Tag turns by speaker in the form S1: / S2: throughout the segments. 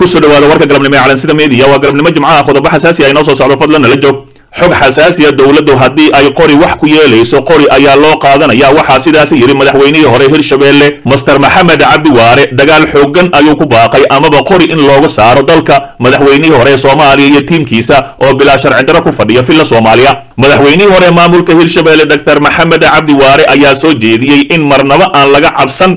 S1: ku soo dhawaada warka galabnimo ee calansida meediya waa galabnimo jimcaha qodobo xasaasi ah inoo soo socdo fadlan nala joog. Xog xasaasiya dowladdu haddii ay qori wax ku yeelayso qori ayaa loo qaadanaya. Waxaa sidaasi yidhi madaxweynihii hore hirshabeelle master maxamed cabdi waare dagaal xooggan ayuu ku baaqay amaba qori in looga saaro dalka. Madaxweynihii hore soomaaliya iyo tiimkiisa oo bilaa sharci darro ku fadhiya filla soomaaliya. Madaxweynihii hore maamulka hirshabeelle doctor maxamed cabdi waare ayaa soo jeediyey in marnabo aan laga cabsan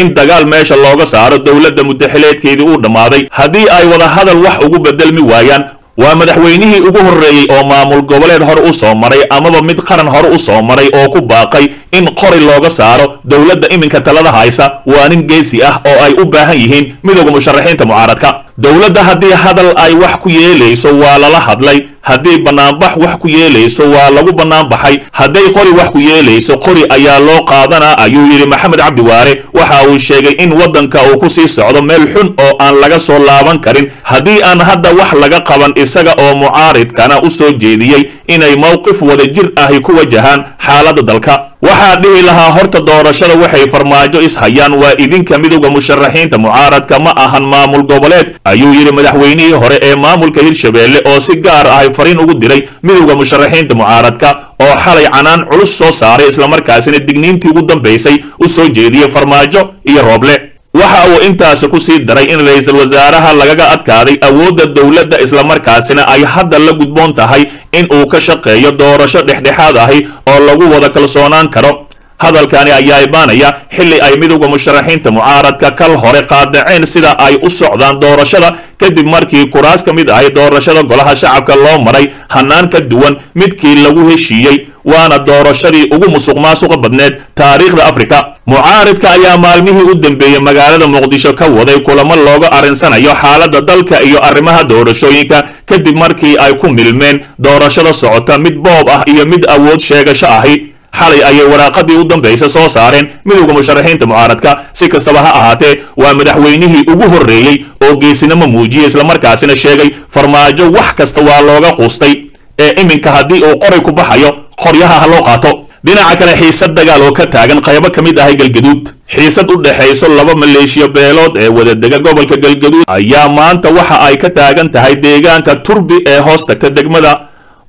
S1: in dagaal meesha looga saaro dowladda muddaxileedkeedii uu dhammaaday. Haddii ay wada hadal wax ugu bedelmi waayaan waa madaxweynihii ugu horreeyey oo maamul goboleed hore u soo maray amaba mid qaran hore u soo maray oo ku baaqay in qori looga saaro dowladda iminka talada haysa. Waa nin geesi ah oo ay u baahan yihiin midowda musharaxiinta mucaaradka. Dowladda haddii hadal ay wax ku yeelayso waa lala hadlay haddii bannaanbax wax ku yeelayso waa lagu bannaanbaxay hadday qori wax ku yeelayso qori ayaa loo qaadanaa ayuu yidhi maxamed cabdi waare. Waxa uu sheegay in waddanka uu ku sii socdo meel xun oo aan laga soo laaban karin. Haddii aan hadda wax laga qaban isaga oo mucaaridkana u soo jeediyey inay mowqif wada jir ahi ku wajahaan xaaladda dalka. Waxaa dhihi lahaa horta doorashada waxay farmaajo ishayaan waa idinka midowda musharaxiinta mucaaradka ma ahan maamul goboleed ayuu yidhi madaxweynihii hore ee maamulka hirshabeelle oo si gaar ahay fariin ugu diray midowda musharaxiinta mucaaradka oo xalay canaan culus soo saaray islamarkaasina digniintii ugu dambaysay u soo jeediyey farmaajo iyo rooble. Waxa uu intaasi ku sii daray in ra'iisul wasaaraha lagaga adkaaday awoodda dowladda islamarkaasina ay hadda la gudboon tahay in uu ka shaqeeyo doorasho dhexdhexaad ahi oo lagu wada kalsoonaan karo hadalkani ayaa imaanaya xilli ay midowda musharaxiinta mucaaradka kal hore qaadaceen sida ay u socdaan doorashada. Kadib markii kuraas ka mid ahay doorashada golaha shacabka loo maray hanaan ka duwan midkii lagu heshiiyey waana doorashadii ugu musuq maasuqa badneed taariikhda afrika. Mucaaridka ayaa maalmihii u dambeeyey magaalada muqdisho ka waday kulamo looga arrinsanayo xaaladda dalka iyo arrimaha doorashooyinka. Kadib markii ay ku milmeen doorashada socota mid boob ah iyo mid awood sheegasho ahi xalay ayay waraaqadii u dambaysa soo saareen. Midowda musharaxiinta mucaaradka si kastaba ha ahaatee waa madaxweynihii ugu horreeyey oo geesinimo muujiyey islamarkaasina sheegay farmaajo wax kasta waa looga quustay. Ee iminka haddii uu qoray ku baxayo qoryaha ha loo qaato. Dhinaca kale xiisad dagaal oo ka taagan qaybo ka mid ahay galgaduud. Xiisad u dhexayso laba maleeshiya beelood ee wadadega gobolka galgaduud. Ayaa maanta waxa ay ka taagan tahay deegaanka turbi ee hoos tagta degmada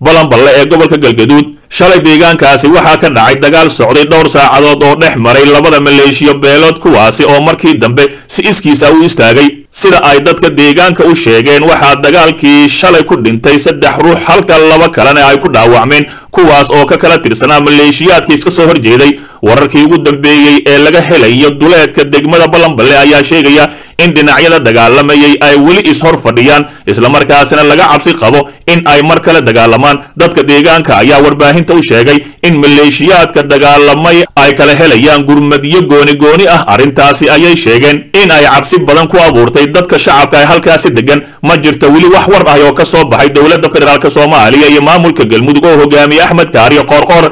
S1: balanballe ee gobolka galgaduud shalay deegaankaasi waxaa ka dhacay dagaal socday dhowr saacadood oo dhex maray labada maleeshiya beelood kuwaasi oo markii dambe si iskiisa u istaagay. Sida ay dadka deegaanka u sheegeen waxaa dagaalkii shalay ku dhintay saddex ruux halka laba kalena ay ku dhaawacmeen kuwaas oo ka kala tirsanaa maleeshiyaadka iska soo horjeeday. Wararkii ugu dambeeyey ee laga helayo duleedka degmada balanballe ayaa sheegaya in dhinacyada dagaalamayay ay weli is-hor fadhiyaan islamarkaasina laga cabsi qabo in ay mar kale dagaalamaan. Dadka deegaanka ayaa warbaahinta u sheegay in maleeshiyaadka dagaalamay ay kala helayaan gurmadyo gooni gooni ah. Arrintaasi ayay sheegeen in ay cabsi badan ku abuurtay dadka shacabka ee halkaasi degan ma jirto weli wax war ah oo ka soo baxay dowladda federaalk soomaaliya iyo maamulka galmudug oo hogaamiye axmed kaariyo qoorqoor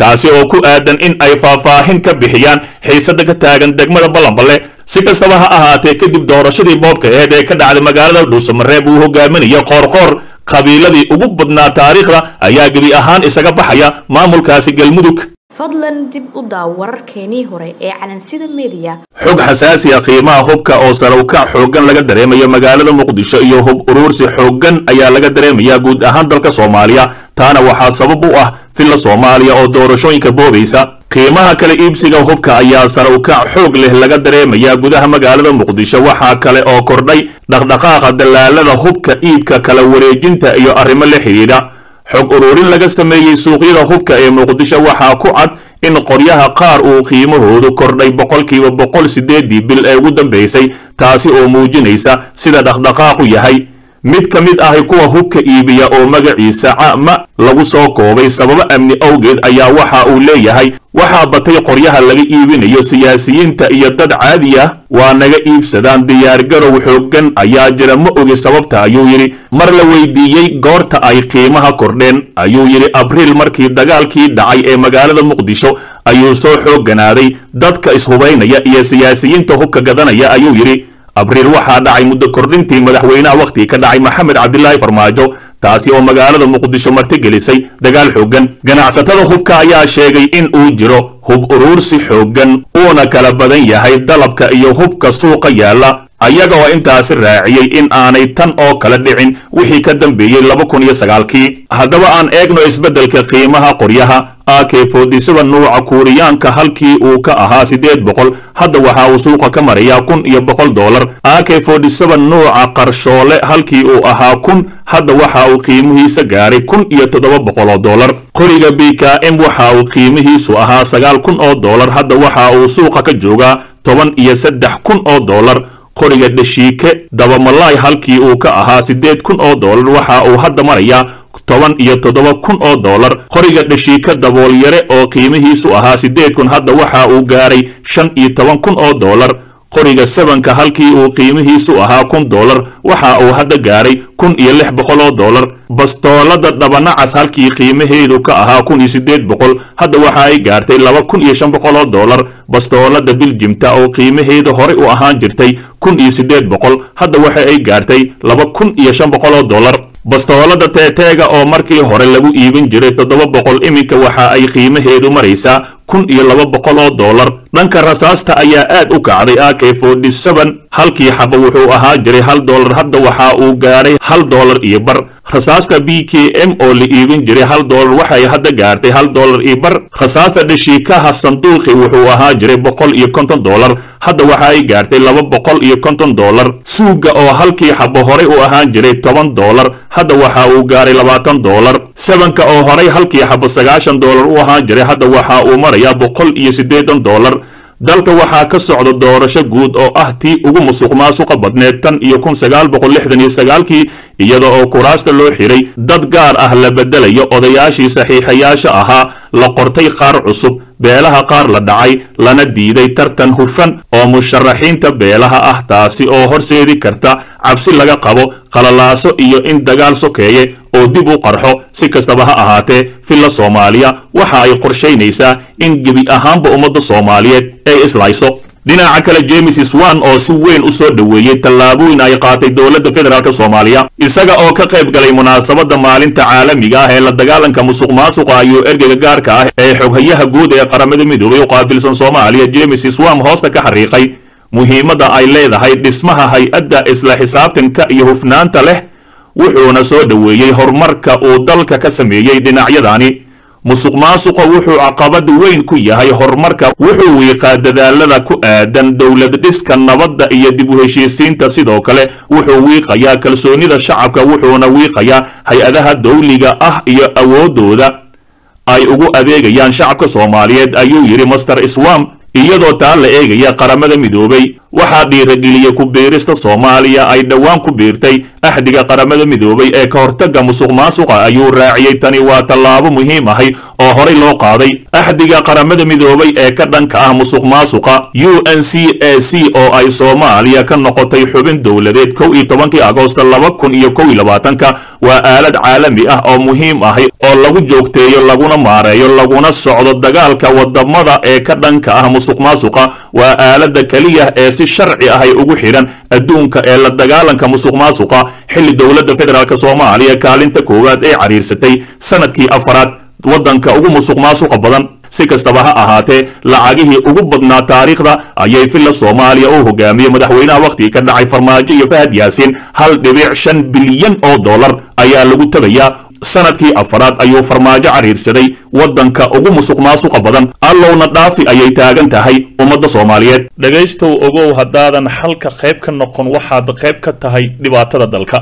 S1: kaasi oo ku aadan in ay faahfaahin ka bixiyaan xiisada ka taagan degmada balanballe si kastaba ha ahaatee kadib doorashadii boobka eed ee ka dhacday magaalada dhuusamareeb uu hogaaminayo qoorqoor qabiiladii ugu badnaa taariikhda ayaa gebi ahaan isaga baxaya maamulkaasi galmudug
S2: fadlan dib u daaw wararkeenii hore ee calansida meediya
S1: xog xasaasi ah qiimaha hubka oo sarawkac xooggan laga dareemayo magaalada muqdisho iyo hub uruursi xooggan ayaa laga dareemayaa guud ahaan dalka soomaaliya. Taana waxaa sabab u ah filla soomaaliya oo doorashooyinka boobaysa. Qiimaha kala iibsiga hubka ayaa sarawkac xoog leh laga dareemayaa gudaha magaalada muqdisho. Waxaa kale oo kordhay dhaqdhaqaaqa dallaalada hubka iibka kala wareejinta iyo arrimo la xidhiidha xog ururin laga sameeyey suuqyada hubka ee muqdisho waxaa ku cad in qoryaha qaar uu qiimahoodu kordhay boqolkiiba boqol sideedii bil ee ugu dambaysay taasi oo muujinaysa sida dhaqdhaqaaqu yahay mid ka mid ahi kuwa hubka iibiya oo magaciisa cama lagu soo koobay sababo amni awgeed ayaa waxa uu leeyahay. Waxaa batay qoryaha laga iibinayo siyaasiyiinta iyo dad caadi ah waa naga iibsadaan diyaargarow xooggan ayaa jira ma ogi sababta ayuu yidhi. Mar la weydiiyey goorta ay qiimaha kordheen ayuu yidhi. Abriil markii dagaalkii dhacay ee magaalada muqdisho ayuu soo xoogganaaday dadka ishubaynaya iyo siyaasiyiinta hubka gadanaya ayuu yidhi abriil waxaa dhacay muddo kordhintii madaxweynaha wakhtigii ka dhacay maxamed cabdilaahi farmaajo. Taasi oo magaalada muqdisho martigelisay dagaal xooggan. Ganacsatada hubka ayaa sheegay in uu jiro hub uruursi xooggan uuna kala badan yahay dalabka iyo hubka suuqa yaalla ayaga oo intaasi raaciyey in aanay tan oo kala dhicin wixii ka dambeeyey laba kun iyo sagaalkii haddaba aan eegno isbeddelka qiimaha qoryaha ak foodisada nuuca kuuriyaanka halkii uu ka ahaa siddeed boqol hadda waxa uu suuqa ka marayaa kun iyo boqol dollar. Ak foodisada nuuca qarshoole halkii uu ahaa kun hadda waxa uu qiimihiisa gaaray kun iyo toddoba boqol oo dollar. Qoriga b k m waxa uu qiimihiisu ahaa sagaal kun oo dollar hadda waxa uu suuqa ka joogaa toban iyo saddex kun oo dollar qoriga dhashiike dabamalaay halkii uu ka ahaa siddeed kun oo dollar waxa uu hadda marayaa toban iyo toddoba kun oo dollar. Qoriga dhashiika daboolyare oo qiimihiisu ahaa siddeed kun hadda waxa uu gaaray shan iyo toban kun oo dollar qoriga sabanka halkii uu qiimihiisu ahaa kun dollar waxa uu hadda gaaray kun iyo lix boqol oo dollar. Bastoolada dhabanacas halkii qiimaheedu ka ahaa kun iyo siddeed boqol hadda waxa ay gaartay laba kun iyo shan boqol oo dollar. Bastoolada biljimta oo qiimaheedu horey u ahaan jirtay kun iyo siddeed boqol hadda waxa ay gaartay laba kun iyo shan boqol oo dollar bastoolada teeteega oo markii hore lagu iibin jiray toddoba boqol iminka waxa ay qiimaheedu maraysaa kun iyo laba boqol oo dollar. Dhanka rasaasta ayaa aad u kacday ak forty seven halkii xaba wuxuu ahaa jiray hal dollar. Hadda waxa uu gaaray hal dollar iyo bar rasaasta b k m oo la iibin jiray hal dollar waxay hadda gaartay hal dollar iyo bar. Rasaasta dhashiikaha sanduuqi wuxuu ahaa jiray boqol iyo konton dollar. Hadda waxa ay gaartay laba boqol iyo konton dollar. Suuga oo halkii xabo horey u ahaan jiray toban dollar. Hadda waxa uu gaaray labaatan dollar. Sabanka oo horey halkii xabo sagaashan dollar u ahaan jiray hadda waxa uu marayaa boqol iyo siddeetan dollar dalka waxaa ka socda doorasho guud oo ah tii ugu musuq maasuqa badneed tan iyo kun sagaal boqol lixdan iyo sagaalkii iyada oo kuraasta loo xiray dad gaar ah la bedelayo odayaashii saxiixayaasha ahaa la qortay qaar cusub beelaha qaar la dhacay lana diiday tartan hufan oo musharaxiinta beelaha ah taasi oo horseedi karta cabsi laga qabo qalalaaso iyo in dagaal sokeeye oo dib u qarxo. Si kastaba ha ahaatee villa soomaaliya waxa ay qorshaynaysaa in gebi ahaanba ummadda soomaaliyeed ay islayso dhinaca kale james swan oo si weyn u soo dhoweeyey tallaabooyin ay qaatay dowladda federaalk soomaaliya. Isaga oo ka qayb galay munaasabadda maalinta caalamiga ah ee la dagaalanka musuq maasuqa ayuu ergeyga gaarka ah ee xoghayaha guud ee qaramada midoobay u qaabilsan soomaaliya james swam hoosta ka xariiqay muhiimadda ay leedahay dhismaha hay'adda isla xisaabtanka iyo hufnaanta leh wuxuuna soo dhoweeyey horumarka uu dalka ka sameeyey dhinacyadani musuq maasuqa wuxuu caqabad weyn ku yahay horumarka. Wuxuu wiiqaa dadaalada ku aadan dowlad dhiska nabadda iyo dib u heshiisiinta. Sidoo kale wuxuu wiiqayaa kalsoonida shacabka wuxuuna wiiqayaa hay'adaha dawliga ah iyo awoodooda ay ugu adeegayaan shacabka soomaaliyeed ayuu yidhi master swam iyadoo taa la eegaya qaramada midoobay waxaa dhiirageliyey ku biirista soomaaliya ay dhowaan ku biirtay axdiga qaramada midoobay ee ka hortagga musuq maasuqa ayuu raaciyey tani waa tallaabo muhiim ahay oo horey loo qaaday. Axdiga qaramada midoobay ee ka dhanka ah musuq maasuqa u n c a c oo ay soomaaliya ka noqotay xubin dowladeed kow iyo tobankii agoosto laba kun iyo kow iyo labaatanka waa aalad caalami ah oo muhiim ahay oo lagu joogteeyo laguna maareeyo laguna socdo dagaalka waddamada ee ka dhanka ah musuq maasuqa waa aalada keliya ee si sharci ahay ugu xidhan adduunka ee la dagaalanka musuq maasuqa xilli dowladda federaalk soomaaliya kaalinta koowaad ee cariirsatay sannadkii afaraad. Waddanka ugu musuq maasuqa badan si kastaba ha ahaatee lacagihii ugu badnaa taariikhda ayay villa soomaaliya u hogaamiyey madaxweynaha wakhtigii ka dhacay farmaajo iyo fahad yaasiin hal dhibic shan bilyan oo dollar ayaa lagu tabayaa sannadkii afaraad ayuu farmaajo cariirsaday waddanka ugu musuq maasuqa badan allowna dhaafi ayay taagan tahay ummadda soomaaliyeed. Dhegaystow ogow haddaadan xalka qayb ka noqon waxaad qayb ka tahay dhibaatada dalka